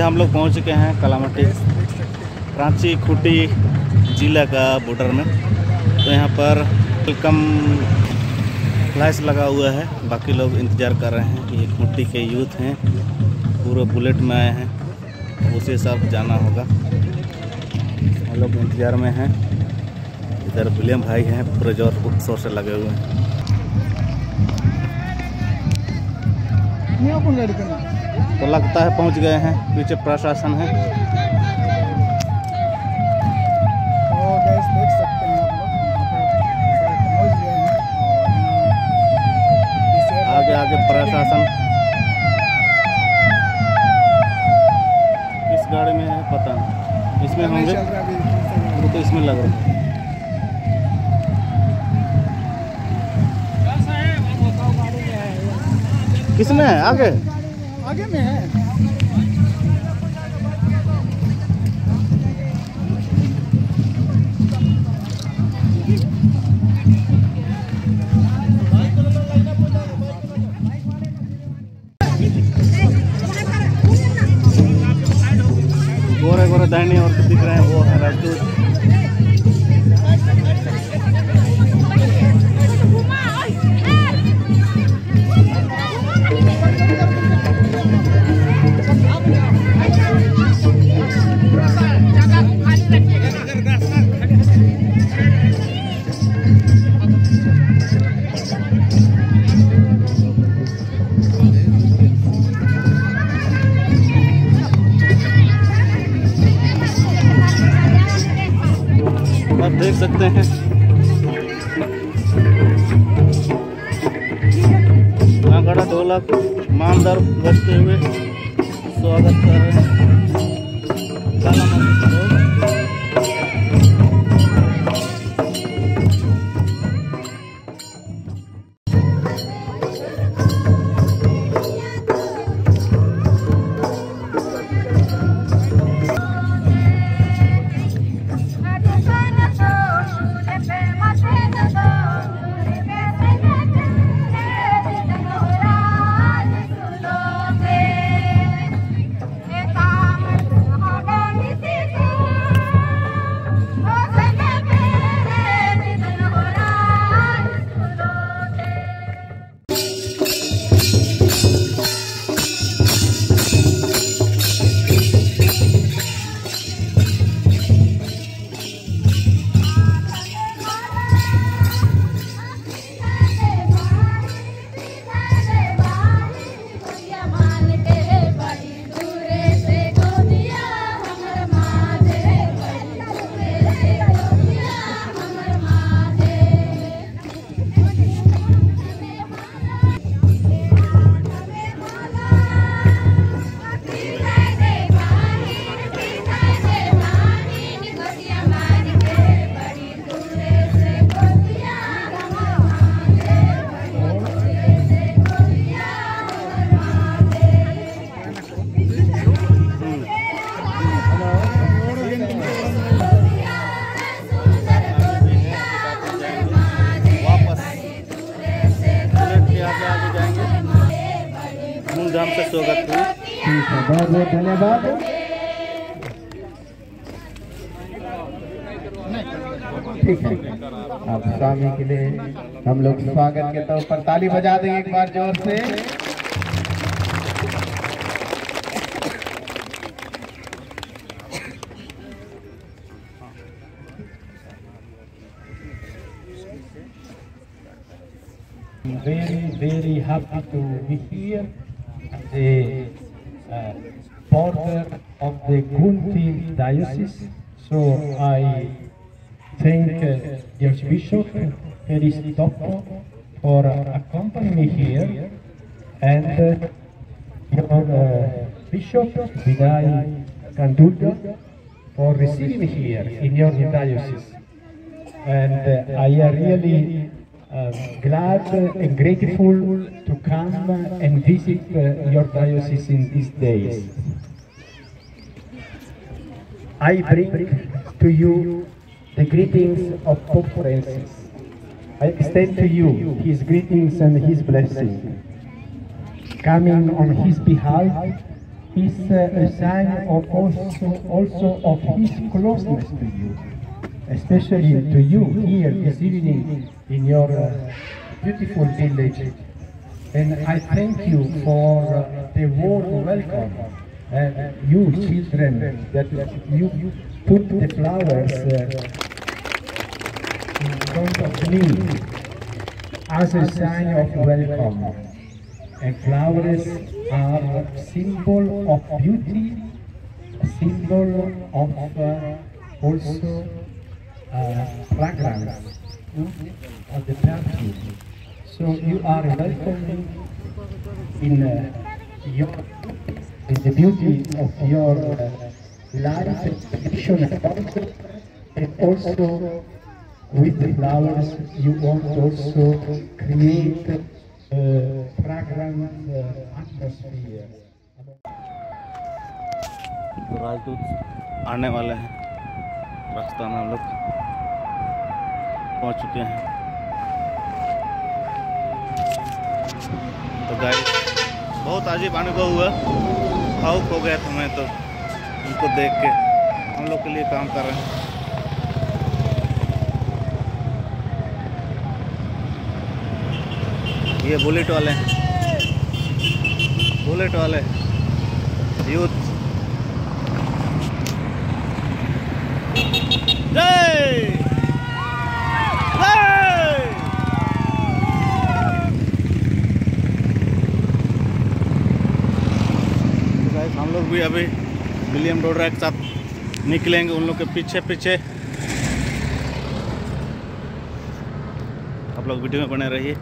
हम लोग पहुँच चुके हैं कलामटी रांची, खूटी जिला का बॉर्डर में। तो यहाँ पर वेलकम फ्लैश लगा हुआ है। बाकी लोग इंतज़ार कर रहे हैं कि ये खूटी के यूथ हैं, पूरे बुलेट में आए हैं। उसी हिसाब जाना होगा। हम लोग इंतज़ार में हैं। इधर विलियम भाई हैं, पूरे ज़ोर उत्सव से लगे हुए हैं। तो लगता है पहुँच गए हैं पीछे प्रशासन है। आगे आगे प्रशासन। किस गाड़ी में है पता नहीं। इसमें होंगे? वो तो इसमें लग रहा है। किसमें है? आगे। आगे में है। देख सकते हैं। कांगड़ा ढोलक मानदार बजते हुए स्वागत कर रहे हैं। स्वागत है। बहुत बहुत धन्यवाद। ठीक है, अब स्वामी के लिए हम लोग स्वागत के तौर पर ताली बजा देंगे एक बार ज़ोर से। Very happy to be here. at the uh, border of the Gunti Diocese. So I thank uh, the Archbishop for uh, accompanying me here and uh, your uh, Bishop Vinay Kandulga for receiving me here in your diocese. And uh, I am really glad and grateful come and visit uh, your diocese in these days. I bring to you the greetings of Pope Francis. I extend to you his greetings and his blessing. Coming on his behalf, is uh, a sign of also, also of his closeness to you, especially to you here this evening in your uh, beautiful village. And I thank you for uh, the warm welcome. Uh, you children, that you put the flowers uh, in front of me as a sign of welcome. And flowers are a symbol of beauty, a symbol of uh, also uh, fragrance of the perfume. So you are welcome in uh, your in the beauty of your uh, life and tradition and culture, and also with the flowers you want also create a fragrant uh, atmosphere. तो राजदूत आने वाले हैं रास्ता में हम लोग पहुंच चुके हैं तो गाय बहुत अजीब अनुभव हुआ। भावुक हो गया था मैं तो उनको देख के। हम लोग के लिए काम कर रहे हैं। ये बुलेट वाले। बुलेट वाले। यूथ जय जय तो guys, हम लोग भी अभी विलियम डोडरा के साथ निकलेंगे उन लोग के पीछे पीछे। आप लोग वीडियो में बने रहिए।